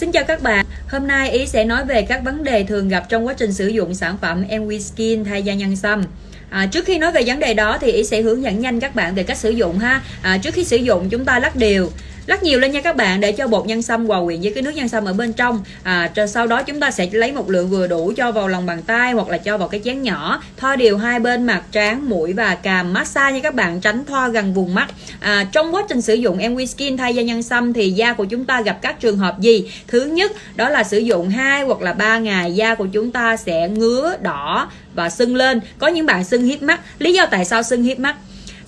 Xin chào các bạn, hôm nay Ý sẽ nói về các vấn đề thường gặp trong quá trình sử dụng sản phẩm MV Skin thay da nhân sâm. À, trước khi nói về vấn đề đó thì Ý sẽ hướng dẫn nhanh các bạn về cách sử dụng ha. À, Trước khi sử dụng chúng ta lắc đều rất nhiều lên nha các bạn để cho bột nhân sâm hòa quyện với cái nước nhân sâm ở bên trong. À, sau đó chúng ta sẽ lấy một lượng vừa đủ cho vào lòng bàn tay hoặc là cho vào cái chén nhỏ. Thoa đều hai bên mặt trán mũi và cằm massage nha các bạn tránh thoa gần vùng mắt. À, trong quá trình sử dụng em Skin thay da nhân sâm thì da của chúng ta gặp các trường hợp gì? Thứ nhất đó là sử dụng hai hoặc là ba ngày da của chúng ta sẽ ngứa đỏ và sưng lên. Có những bạn sưng hiếp mắt. Lý do tại sao sưng hiếp mắt?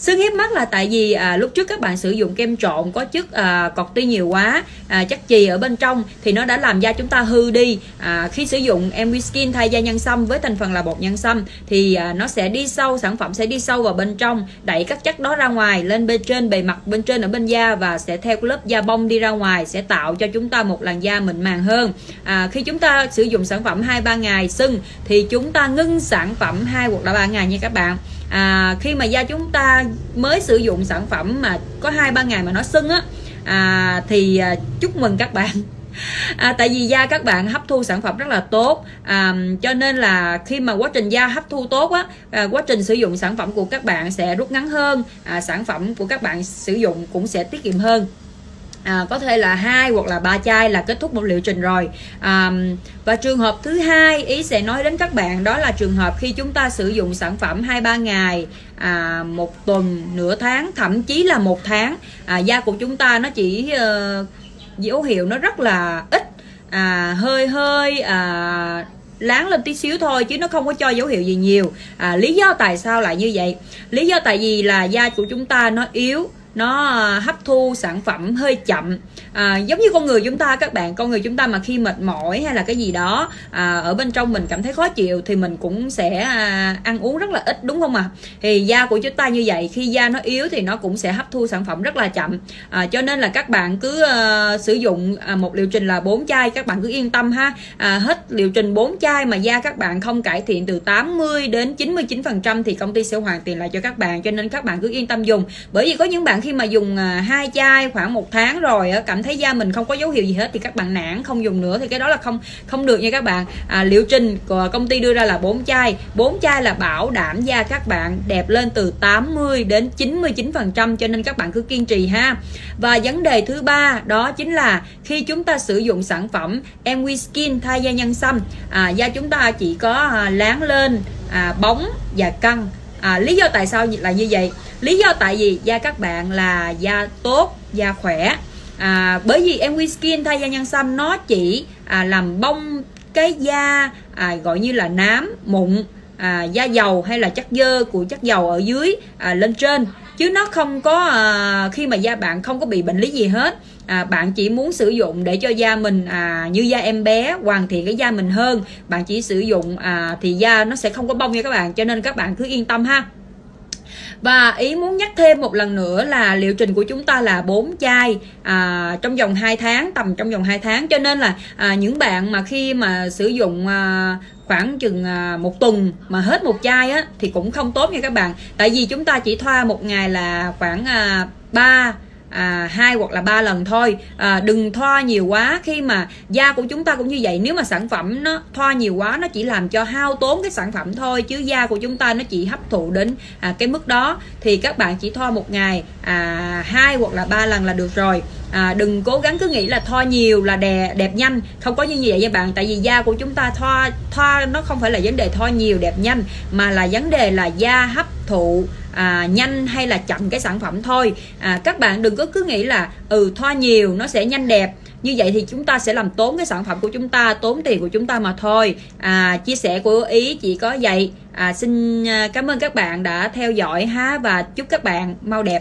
Sưng hiếp mắt là tại vì à, lúc trước các bạn sử dụng kem trộn có chất à, ti nhiều quá, à, chất chì ở bên trong thì nó đã làm da chúng ta hư đi. À, khi sử dụng MV Skin thay da nhân sâm với thành phần là bột nhân sâm thì à, nó sẽ đi sâu, sản phẩm sẽ đi sâu vào bên trong, đẩy các chất đó ra ngoài lên bên trên bề mặt bên trên ở bên da và sẽ theo cái lớp da bông đi ra ngoài sẽ tạo cho chúng ta một làn da mịn màng hơn. À, khi chúng ta sử dụng sản phẩm 2 3 ngày sưng thì chúng ta ngưng sản phẩm 2 hoặc là 3 ngày nha các bạn à, khi mà da chúng ta mới sử dụng sản phẩm mà có hai ba ngày mà nó sưng á. À, thì à, chúc mừng các bạn. À, tại vì da các bạn hấp thu sản phẩm rất là tốt. À, cho nên là khi mà quá trình da hấp thu tốt á à, quá trình sử dụng sản phẩm của các bạn sẽ rút ngắn hơn. À, sản phẩm của các bạn sử dụng cũng sẽ tiết kiệm hơn à, có thể là hai hoặc là ba chai là kết thúc một liệu trình rồi. À, và trường hợp thứ hai ý sẽ nói đến các bạn đó là trường hợp khi chúng ta sử dụng sản phẩm hai ba ngày à, một tuần nửa tháng thậm chí là một tháng. À, da của chúng ta nó chỉ uh, dấu hiệu nó rất là ít. À, hơi hơi à, láng lên tí xíu thôi chứ nó không có cho dấu hiệu gì nhiều. À, lý do tại sao lại như vậy? Lý do tại vì là da của chúng ta nó yếu nó à, hấp thu sản phẩm hơi chậm. À, giống như con người chúng ta các bạn con người chúng ta mà khi mệt mỏi hay là cái gì đó à, ở bên trong mình cảm thấy khó chịu thì mình cũng sẽ à, ăn uống rất là ít đúng không ạ? À? thì da của chúng ta như vậy khi da nó yếu thì nó cũng sẽ hấp thu sản phẩm rất là chậm. À, cho nên là các bạn cứ à, sử dụng à, một liệu trình là 4 chai các bạn cứ yên tâm ha. À, hết liệu trình 4 chai mà da các bạn không cải thiện từ 80 đến 99 phần trăm thì công ty sẽ hoàn tiền lại cho các bạn cho nên các bạn cứ yên tâm dùng. Bởi vì có những bạn khi mà dùng à, hai chai khoảng một tháng rồi cảm thấy da mình không có dấu hiệu gì hết thì các bạn nản không dùng nữa thì cái đó là không không được nha các bạn. À, liệu trình của công ty đưa ra là bốn chai bốn chai là bảo đảm da các bạn đẹp lên từ 80 đến 99 phần trăm cho nên các bạn cứ kiên trì ha. Và vấn đề thứ ba đó chính là khi chúng ta sử dụng sản phẩm MV Skin thay da nhân sâm à, da chúng ta chỉ có à, láng lên à, bóng và căng. À, lý do tại sao là như vậy? Lý do tại vì da các bạn là da tốt da khỏe. À, bởi vì em skin thay da nhân sâm nó chỉ à, làm bông cái da à, gọi như là nám mụn à, da dầu hay là chất dơ của chất dầu ở dưới à, lên trên. Chứ nó không có à, khi mà da bạn không có bị bệnh lý gì hết. À, bạn chỉ muốn sử dụng để cho da mình à, như da em bé hoàn thiện cái da mình hơn. Bạn chỉ sử dụng à, thì da nó sẽ không có bông nha các bạn cho nên các bạn cứ yên tâm ha và ý muốn nhắc thêm một lần nữa là liệu trình của chúng ta là 4 chai à, trong vòng 2 tháng tầm trong vòng 2 tháng. Cho nên là à, những bạn mà khi mà sử dụng à, khoảng chừng à, một tuần mà hết một chai á thì cũng không tốt nha các bạn. Tại vì chúng ta chỉ thoa một ngày là khoảng à, 3 à, hai hoặc là ba lần thôi. À, đừng thoa nhiều quá. Khi mà da của chúng ta cũng như vậy nếu mà sản phẩm nó thoa nhiều quá nó chỉ làm cho hao tốn cái sản phẩm thôi chứ da của chúng ta nó chỉ hấp thụ đến à, cái mức đó thì các bạn chỉ thoa một ngày à, hai hoặc là ba lần là được rồi. À, đừng cố gắng cứ nghĩ là thoa nhiều là đè đẹp nhanh. Không có như vậy nha bạn tại vì da của chúng ta thoa thoa nó không phải là vấn đề thoa nhiều đẹp nhanh mà là vấn đề là da hấp thụ à, nhanh hay là chậm cái sản phẩm thôi. À, các bạn đừng có cứ nghĩ là ừ thoa nhiều nó sẽ nhanh đẹp. Như vậy thì chúng ta sẽ làm tốn cái sản phẩm của chúng ta tốn tiền của chúng ta mà thôi. À, chia sẻ của ý chỉ có vậy. À, xin à, cảm ơn các bạn đã theo dõi ha và chúc các bạn mau đẹp.